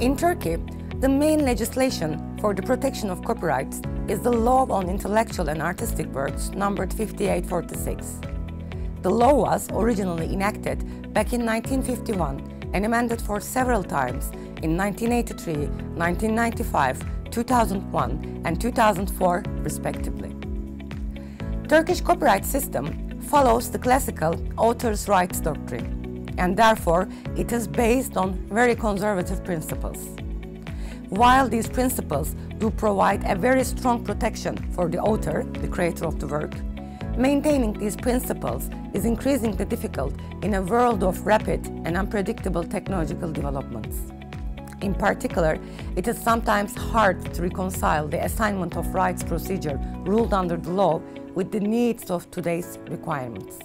In Turkey, the main legislation for the protection of copyrights is the Law on Intellectual and Artistic Works numbered 5846. The law was originally enacted back in 1951 and amended for several times in 1983, 1995, 2001 and 2004 respectively. Turkish copyright system follows the classical author's rights doctrine and therefore it is based on very conservative principles. While these principles do provide a very strong protection for the author, the creator of the work, maintaining these principles is increasingly difficult in a world of rapid and unpredictable technological developments. In particular, it is sometimes hard to reconcile the assignment of rights procedure ruled under the law with the needs of today's requirements.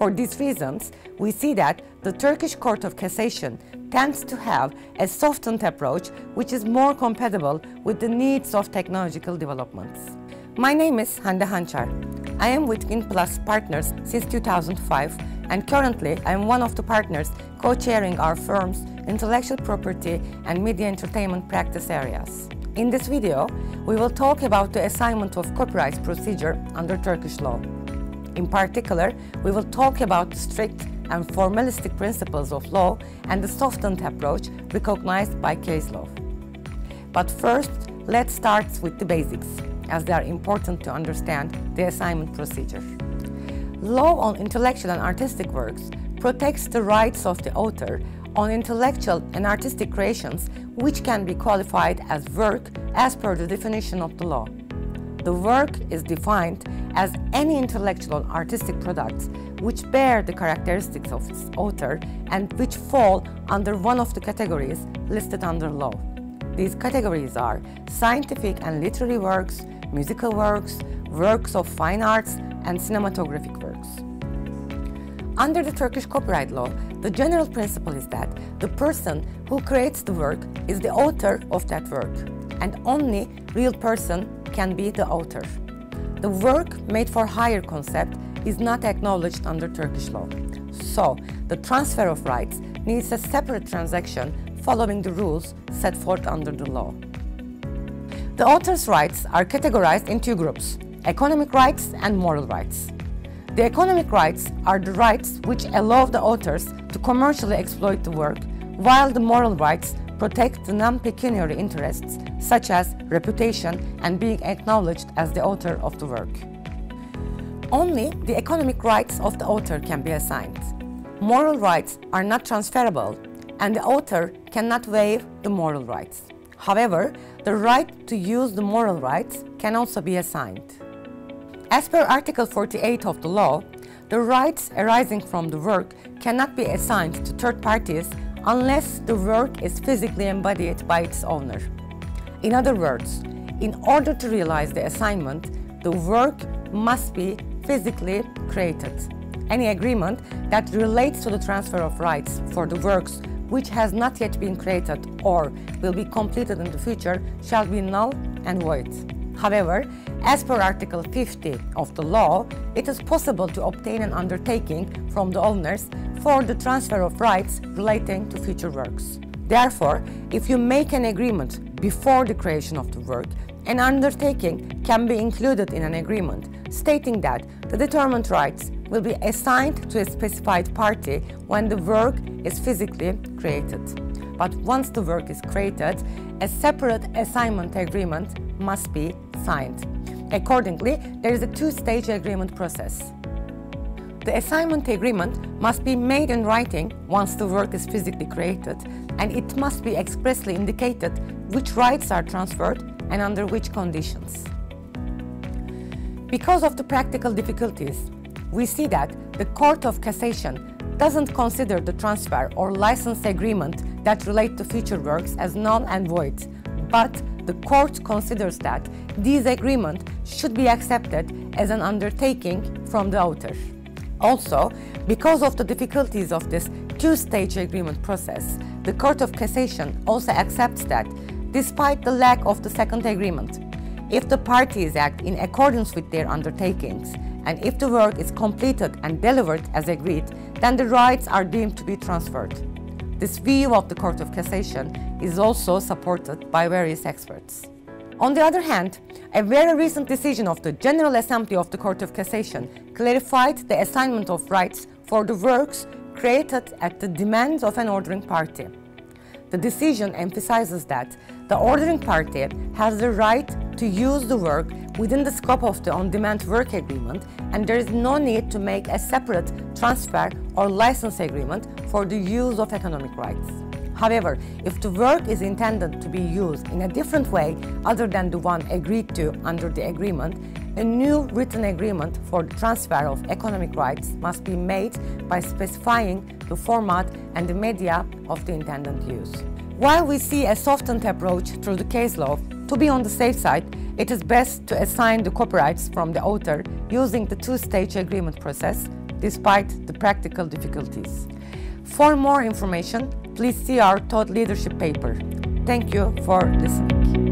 For these reasons, we see that the Turkish Court of Cassation tends to have a softened approach which is more compatible with the needs of technological developments. My name is Hande Hançar. I am with Gün Plus Partners since 2005 and currently I am one of the partners co-chairing our firm's intellectual property and media entertainment practice areas. In this video, we will talk about the assignment of copyright procedure under Turkish law. In particular, we will talk about strict and formalistic principles of law and the softened approach recognized by case law. But first, let's start with the basics, as they are important to understand the assignment procedure. Law on intellectual and artistic works protects the rights of the author on intellectual and artistic creations which can be qualified as work as per the definition of the law. The work is defined as any intellectual and artistic products which bear the characteristics of its author and which fall under one of the categories listed under law. These categories are scientific and literary works, musical works, works of fine arts, and cinematographic works. Under the Turkish copyright law, the general principle is that the person who creates the work is the author of that work, and only real person can be the author. The work made for hire concept is not acknowledged under Turkish law. So, the transfer of rights needs a separate transaction following the rules set forth under the law. The author's rights are categorized in two groups, economic rights and moral rights. The economic rights are the rights which allow the authors to commercially exploit the work, while the moral rights protect the non-pecuniary interests such as reputation and being acknowledged as the author of the work. Only the economic rights of the author can be assigned. Moral rights are not transferable and the author cannot waive the moral rights. However, the right to use the moral rights can also be assigned. As per Article 48 of the law, the rights arising from the work cannot be assigned to third parties unless the work is physically embodied by its owner. In other words, in order to realize the assignment, the work must be physically created. Any agreement that relates to the transfer of rights for the works which has not yet been created or will be completed in the future shall be null and void. However, as per Article 50 of the law, it is possible to obtain an undertaking from the owners for the transfer of rights relating to future works. Therefore, if you make an agreement before the creation of the work, an undertaking can be included in an agreement stating that the determined rights will be assigned to a specified party when the work is physically created. But once the work is created, a separate assignment agreement must be signed. Accordingly, there is a two-stage agreement process. The assignment agreement must be made in writing once the work is physically created, and it must be expressly indicated which rights are transferred and under which conditions. Because of the practical difficulties, we see that the Court of Cassation doesn't consider the transfer or license agreement that relate to future works as null and void, but the court considers that these agreements should be accepted as an undertaking from the author. Also, because of the difficulties of this two-stage agreement process, the Court of Cassation also accepts that, despite the lack of the second agreement, if the parties act in accordance with their undertakings, and if the work is completed and delivered as agreed, then the rights are deemed to be transferred. This view of the Court of Cassation is also supported by various experts. On the other hand, a very recent decision of the General Assembly of the Court of Cassation clarified the assignment of rights for the works created at the demands of an ordering party. The decision emphasizes that the ordering party has the right to use the work within the scope of the on-demand work agreement and there is no need to make a separate transfer or license agreement for the use of economic rights. However, if the work is intended to be used in a different way other than the one agreed to under the agreement, a new written agreement for the transfer of economic rights must be made by specifying the format and the media of the intended use. While we see a softened approach through the case law, to be on the safe side, it is best to assign the copyrights from the author using the two-stage agreement process, despite the practical difficulties. For more information, please see our thought leadership paper. Thank you for listening.